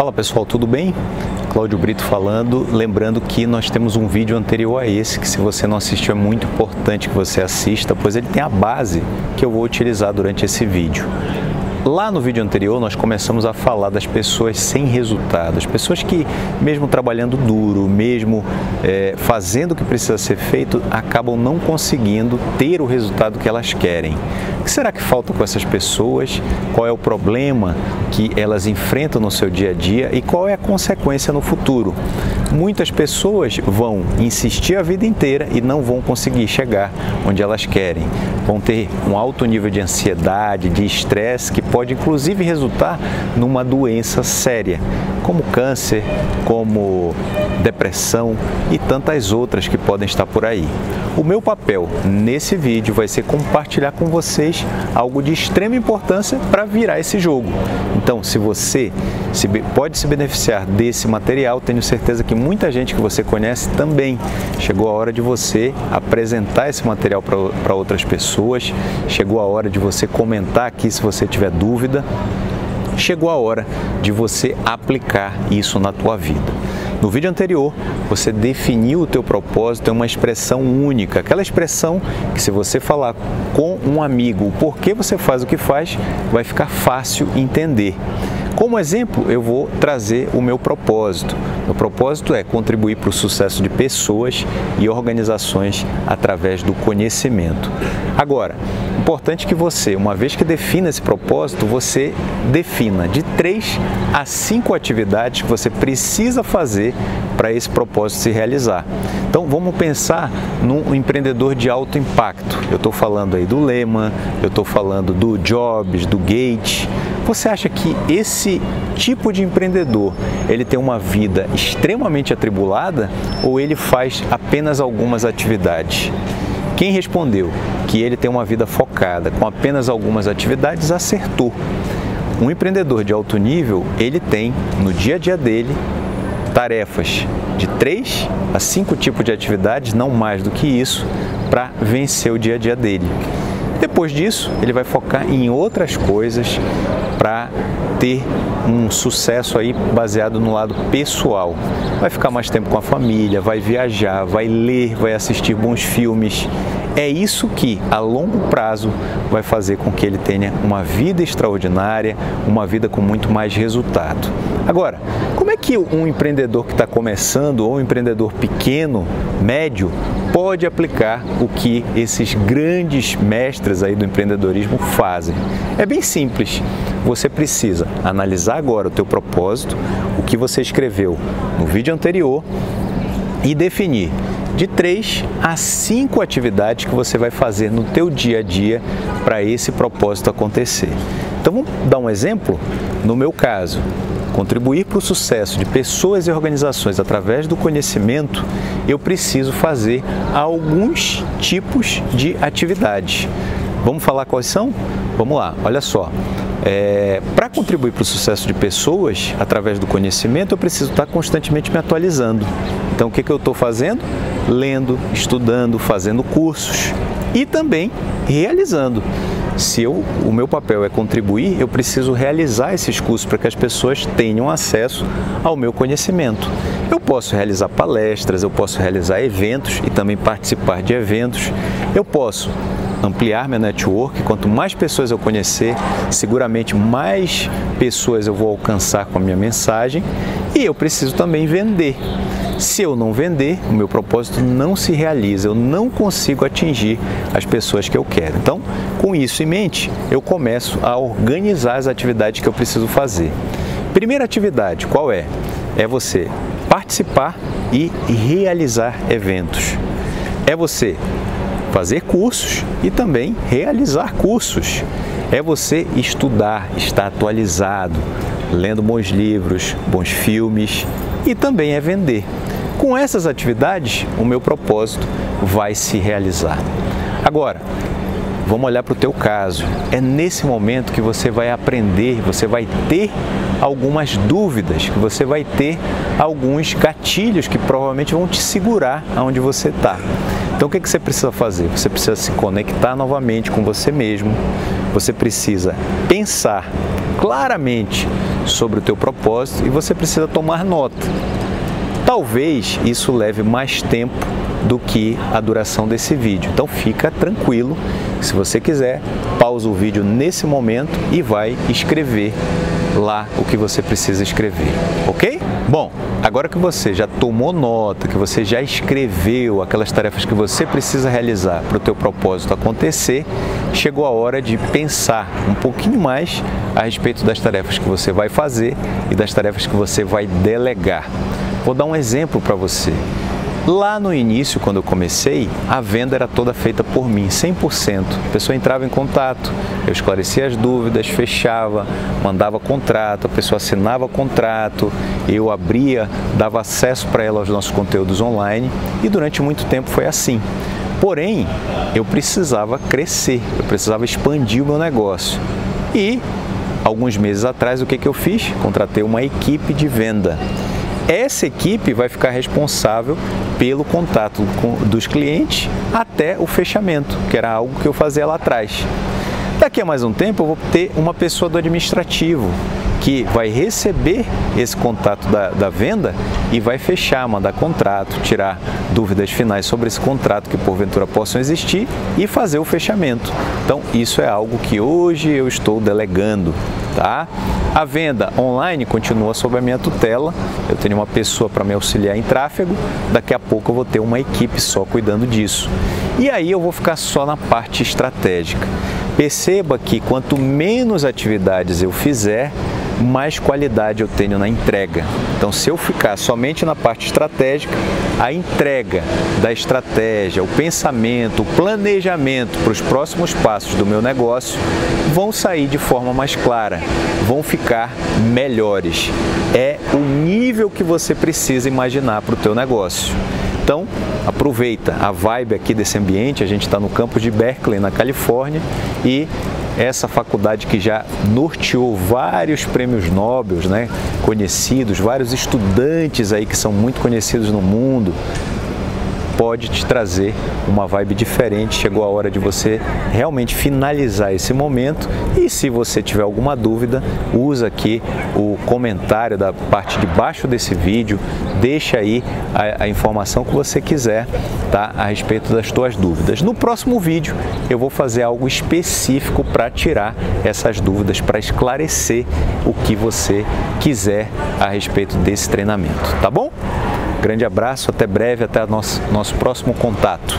Fala pessoal, tudo bem? Cláudio Brito falando, lembrando que nós temos um vídeo anterior a esse, que se você não assistiu é muito importante que você assista, pois ele tem a base que eu vou utilizar durante esse vídeo. Lá no vídeo anterior nós começamos a falar das pessoas sem resultado, as pessoas que mesmo trabalhando duro, mesmo é, fazendo o que precisa ser feito, acabam não conseguindo ter o resultado que elas querem. O que será que falta com essas pessoas? Qual é o problema que elas enfrentam no seu dia a dia e qual é a consequência no futuro? Muitas pessoas vão insistir a vida inteira e não vão conseguir chegar onde elas querem. Vão ter um alto nível de ansiedade, de estresse que pode inclusive resultar numa doença séria, como câncer, como depressão e tantas outras que podem estar por aí. O meu papel nesse vídeo vai ser compartilhar com vocês algo de extrema importância para virar esse jogo. Então, se você se, pode se beneficiar desse material, tenho certeza que muita gente que você conhece também. Chegou a hora de você apresentar esse material para outras pessoas, chegou a hora de você comentar aqui se você tiver dúvida, chegou a hora de você aplicar isso na tua vida. No vídeo anterior, você definiu o teu propósito em uma expressão única, aquela expressão que se você falar com um amigo o porquê você faz o que faz, vai ficar fácil entender. Como exemplo, eu vou trazer o meu propósito. Meu propósito é contribuir para o sucesso de pessoas e organizações através do conhecimento. Agora, importante que você, uma vez que defina esse propósito, você defina de três a cinco atividades que você precisa fazer para esse propósito se realizar. Então, vamos pensar num empreendedor de alto impacto. Eu estou falando aí do Lehman, eu estou falando do Jobs, do Gates. Você acha que esse tipo de empreendedor ele tem uma vida extremamente atribulada ou ele faz apenas algumas atividades? Quem respondeu que ele tem uma vida focada com apenas algumas atividades acertou. Um empreendedor de alto nível, ele tem no dia a dia dele tarefas de três a cinco tipos de atividades, não mais do que isso, para vencer o dia a dia dele. Depois disso, ele vai focar em outras coisas para ter um sucesso aí baseado no lado pessoal. Vai ficar mais tempo com a família, vai viajar, vai ler, vai assistir bons filmes. É isso que, a longo prazo, vai fazer com que ele tenha uma vida extraordinária, uma vida com muito mais resultado. Agora, como é que um empreendedor que está começando ou um empreendedor pequeno, médio, pode aplicar o que esses grandes mestres aí do empreendedorismo fazem? É bem simples. Você precisa analisar agora o teu propósito, o que você escreveu no vídeo anterior e definir de três a cinco atividades que você vai fazer no teu dia a dia para esse propósito acontecer. Então vamos dar um exemplo? No meu caso, contribuir para o sucesso de pessoas e organizações através do conhecimento, eu preciso fazer alguns tipos de atividades. Vamos falar quais são? Vamos lá, olha só. É, para contribuir para o sucesso de pessoas através do conhecimento, eu preciso estar constantemente me atualizando. Então, o que, que eu estou fazendo? Lendo, estudando, fazendo cursos e também realizando. Se eu, o meu papel é contribuir, eu preciso realizar esses cursos para que as pessoas tenham acesso ao meu conhecimento. Eu posso realizar palestras, eu posso realizar eventos e também participar de eventos. Eu posso ampliar minha network. Quanto mais pessoas eu conhecer, seguramente mais pessoas eu vou alcançar com a minha mensagem e eu preciso também vender. Se eu não vender, o meu propósito não se realiza, eu não consigo atingir as pessoas que eu quero. Então, com isso em mente, eu começo a organizar as atividades que eu preciso fazer. Primeira atividade, qual é? É você participar e realizar eventos. É você fazer cursos e também realizar cursos. É você estudar, estar atualizado, lendo bons livros, bons filmes e também é vender. Com essas atividades, o meu propósito vai se realizar. Agora, vamos olhar para o teu caso. É nesse momento que você vai aprender, você vai ter algumas dúvidas, que você vai ter alguns gatilhos que provavelmente vão te segurar aonde você está. Então o que, que você precisa fazer? Você precisa se conectar novamente com você mesmo, você precisa pensar claramente sobre o teu propósito e você precisa tomar nota. Talvez isso leve mais tempo do que a duração desse vídeo. Então fica tranquilo, se você quiser, pausa o vídeo nesse momento e vai escrever lá o que você precisa escrever, ok? Bom, agora que você já tomou nota, que você já escreveu aquelas tarefas que você precisa realizar para o teu propósito acontecer, chegou a hora de pensar um pouquinho mais a respeito das tarefas que você vai fazer e das tarefas que você vai delegar. Vou dar um exemplo para você. Lá no início, quando eu comecei, a venda era toda feita por mim, 100%. A pessoa entrava em contato, eu esclarecia as dúvidas, fechava, mandava contrato, a pessoa assinava contrato, eu abria, dava acesso para ela aos nossos conteúdos online e durante muito tempo foi assim. Porém, eu precisava crescer, eu precisava expandir o meu negócio. E alguns meses atrás, o que, que eu fiz? Contratei uma equipe de venda. Essa equipe vai ficar responsável pelo contato com, dos clientes até o fechamento, que era algo que eu fazia lá atrás. Daqui a mais um tempo eu vou ter uma pessoa do administrativo que vai receber esse contato da, da, venda e vai fechar, mandar contrato, tirar dúvidas finais sobre esse contrato que porventura possam existir e fazer o fechamento. Então, isso é algo que hoje eu estou delegando, tá? A venda online continua sob a minha tutela. Eu tenho uma pessoa para me auxiliar em tráfego. Daqui a pouco eu vou ter uma equipe só cuidando disso. E aí eu vou ficar só na parte estratégica. Perceba que quanto menos atividades eu fizer, mais qualidade eu tenho na entrega. Então, se eu ficar somente na parte estratégica, a entrega da estratégia, o pensamento, o planejamento para os próximos passos do meu negócio vão sair de forma mais clara, vão ficar melhores. É o nível que você precisa imaginar para o teu negócio. Então, aproveita a vibe aqui desse ambiente. A gente está no campus de Berkeley, na Califórnia, e essa faculdade que já norteou vários prêmios Nobel, né, conhecidos, vários estudantes aí que são muito conhecidos no mundo, pode te trazer uma vibe diferente. Chegou a hora de você realmente finalizar esse momento e se você tiver alguma dúvida, usa aqui o comentário da parte de baixo desse vídeo, deixa aí a, a informação que você quiser tá, a respeito das tuas dúvidas. No próximo vídeo eu vou fazer algo específico para tirar essas dúvidas, para esclarecer o que você quiser a respeito desse treinamento, tá bom? Grande abraço, até breve, até nosso, nosso próximo contato.